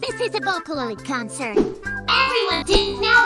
This is a Vocaloid concert. Everyone did now